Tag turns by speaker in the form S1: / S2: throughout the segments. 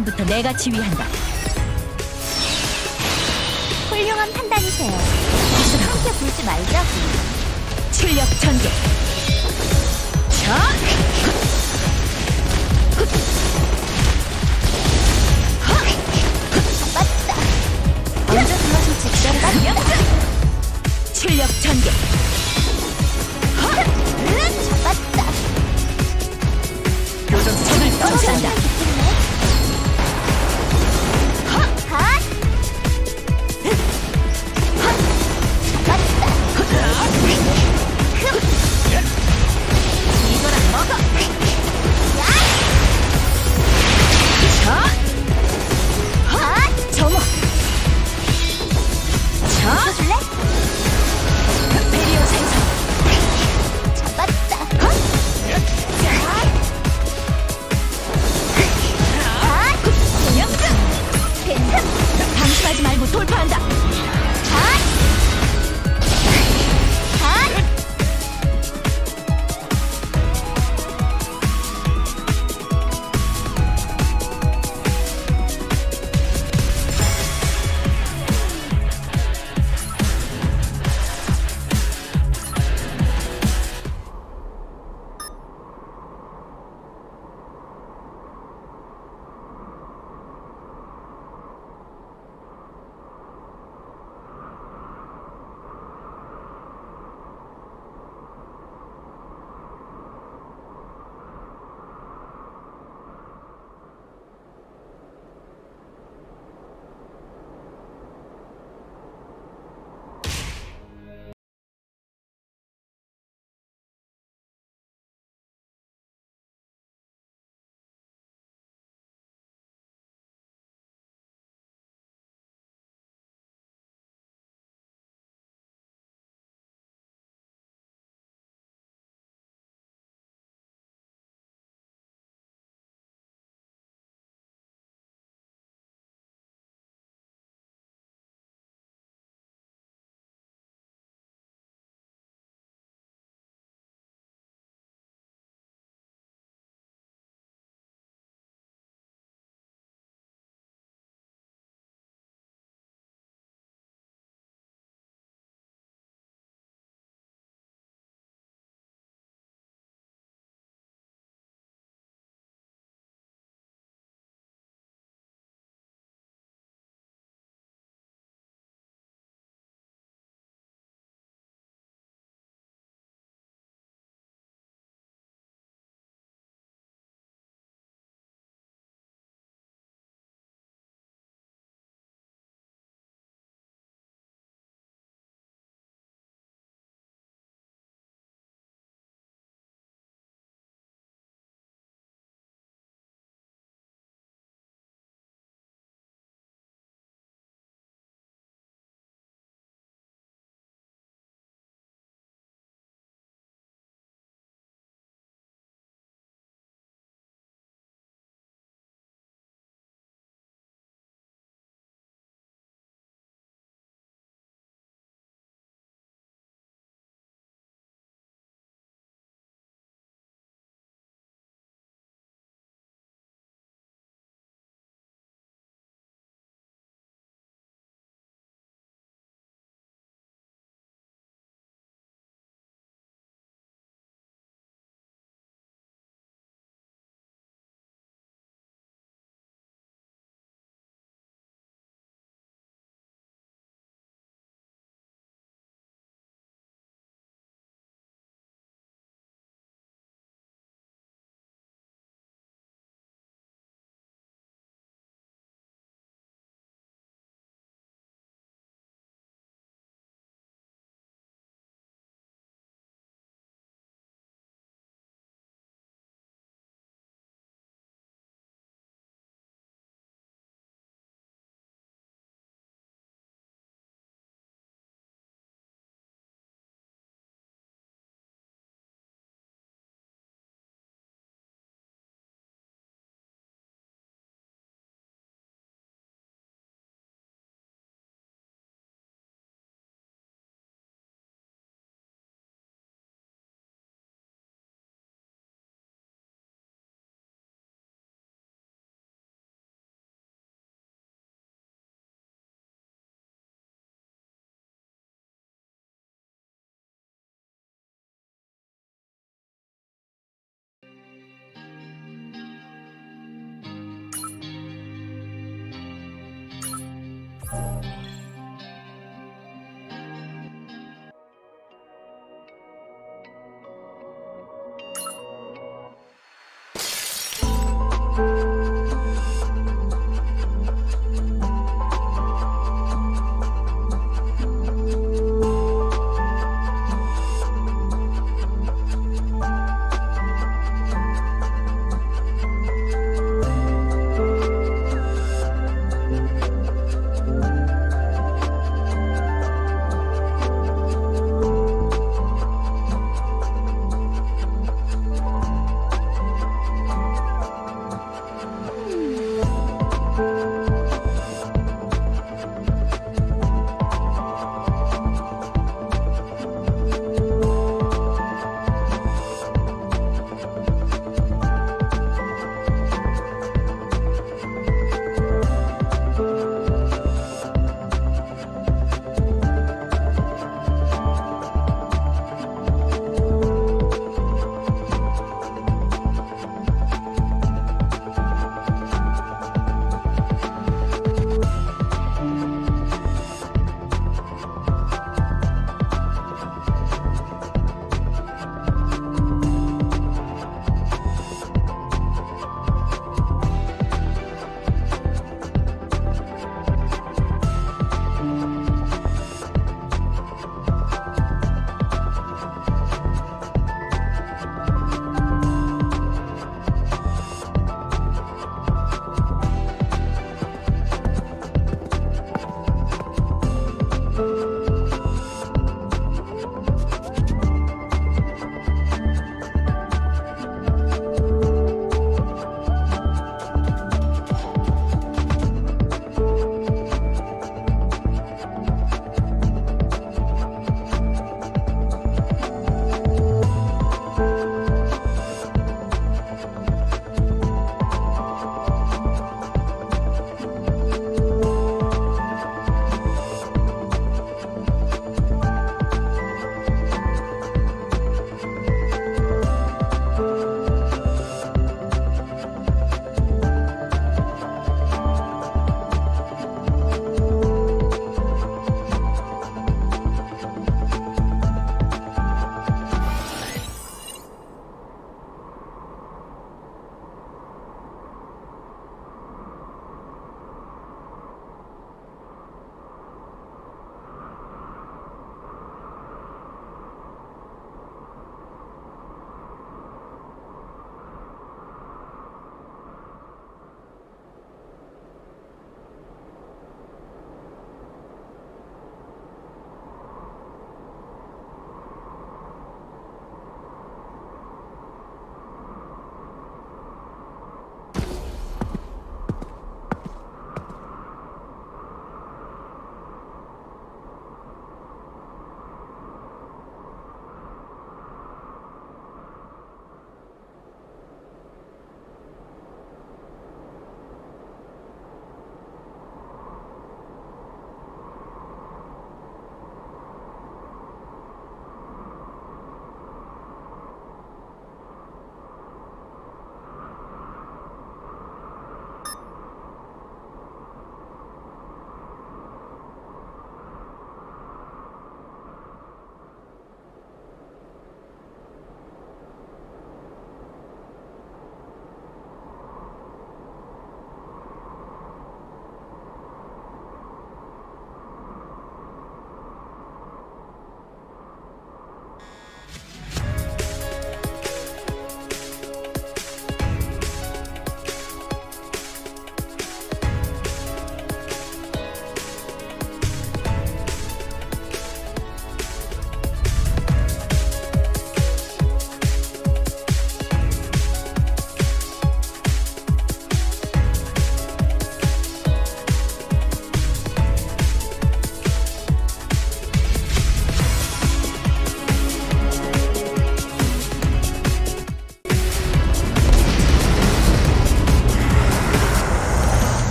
S1: 지금부터 내가 지휘한다.
S2: 훌륭한 판단이세요. 함께 불지 말죠.
S1: 출력 전개. 자,
S2: 맞다. 언제 불러줄지 기다려봤다.
S1: 출력 전개.
S2: 맞다.
S1: 적을 떨어진다.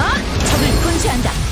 S2: 적을 분쇄한다.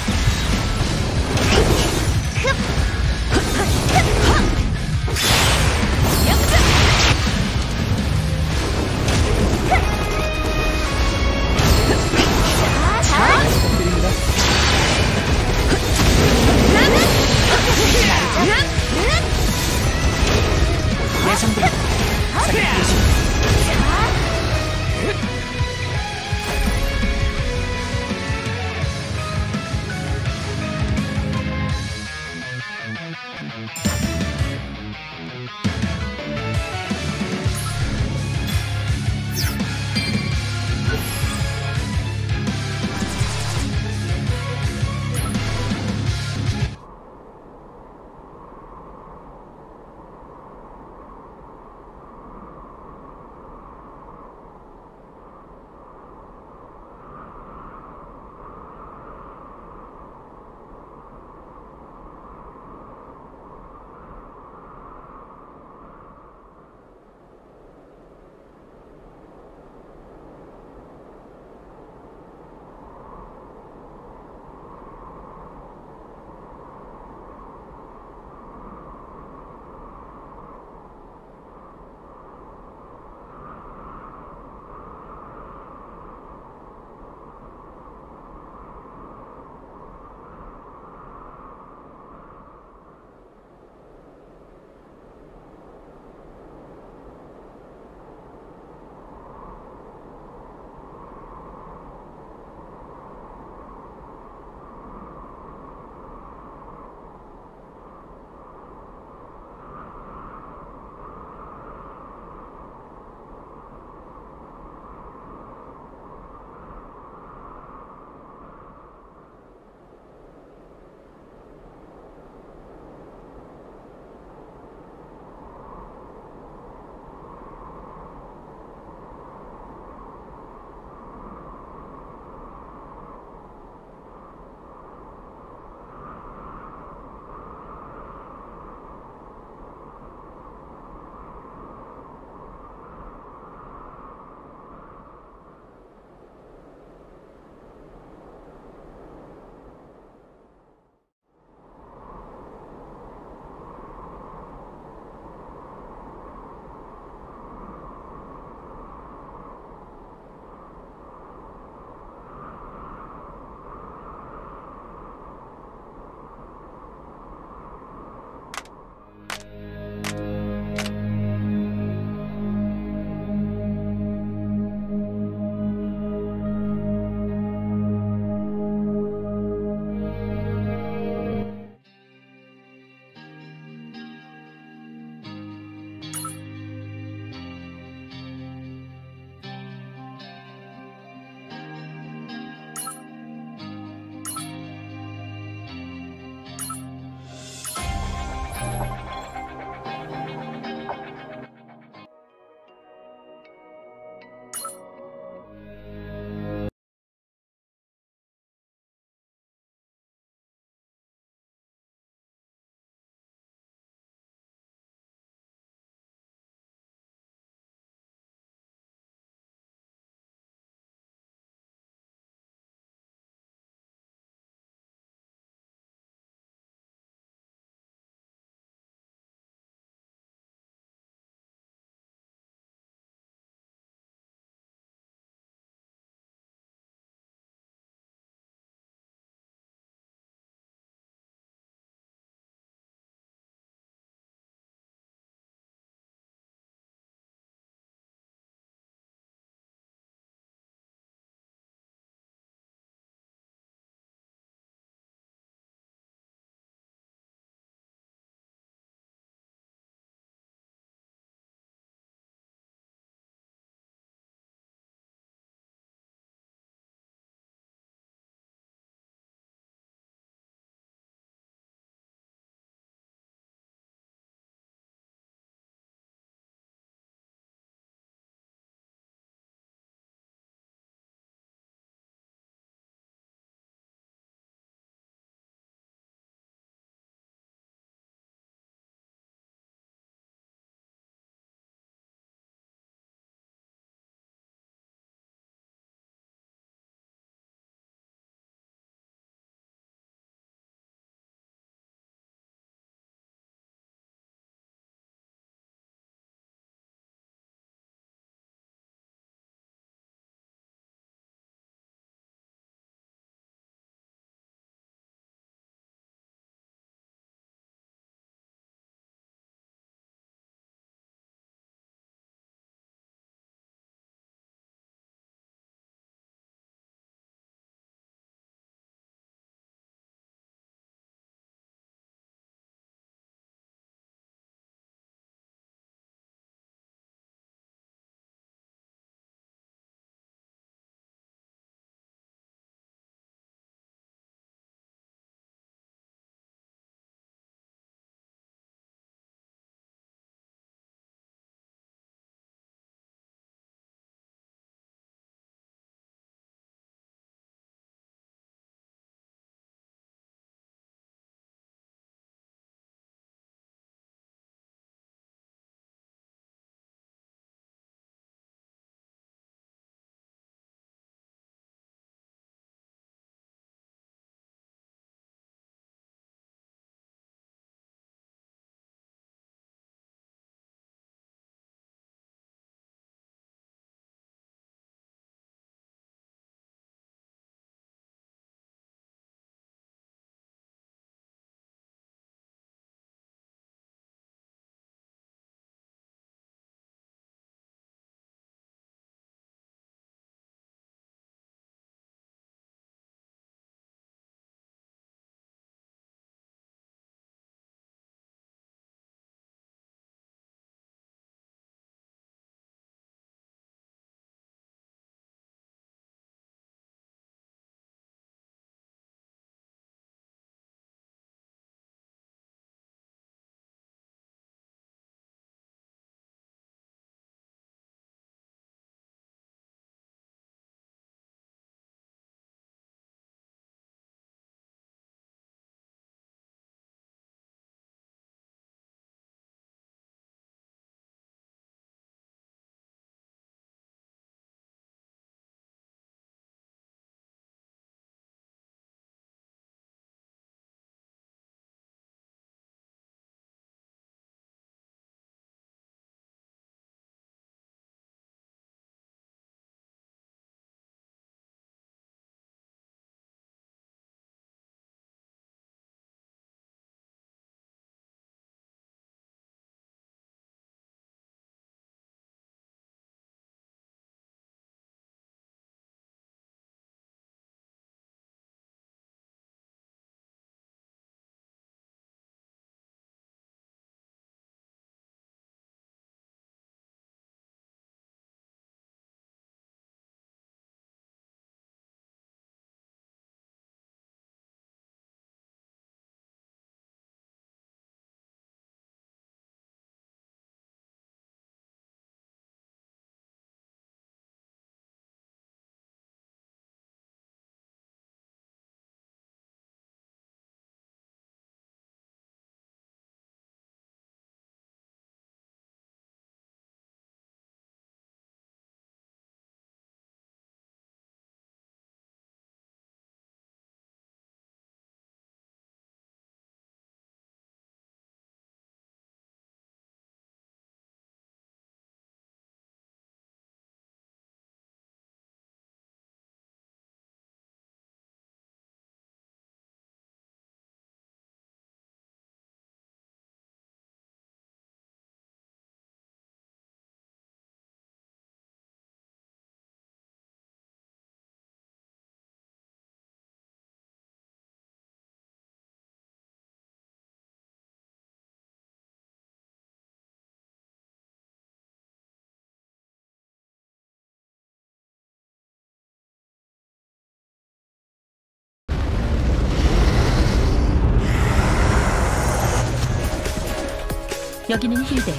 S1: 여기는 힐대.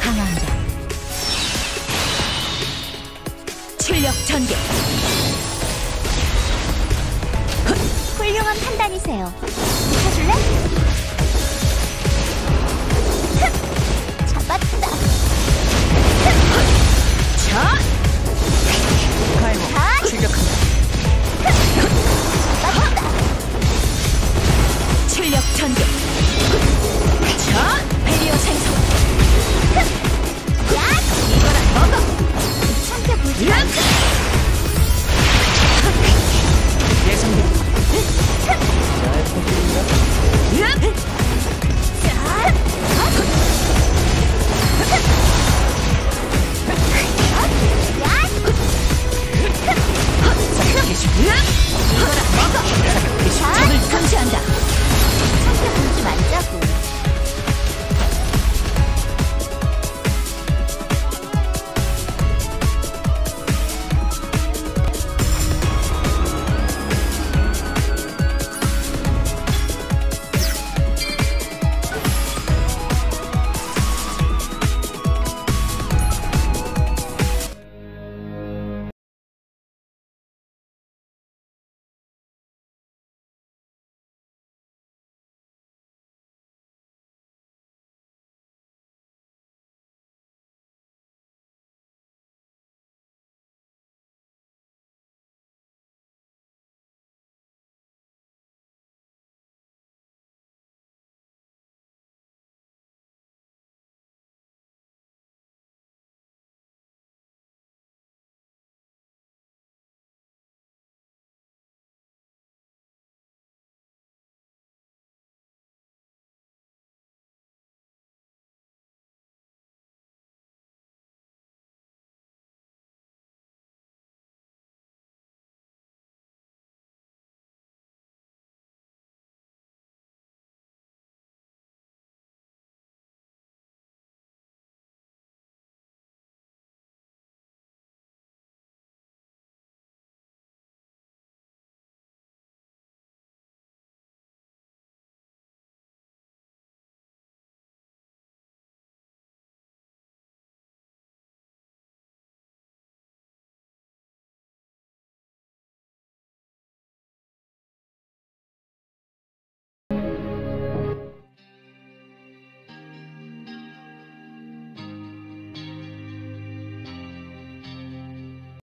S1: 강화한다. 출력 전개.
S2: 훌륭한 판단이세요. 흠! 잡았다.
S1: 자,
S2: 자,
S1: 출력한다.
S2: 잡았다.
S1: 출력 전개. 자, Yeah!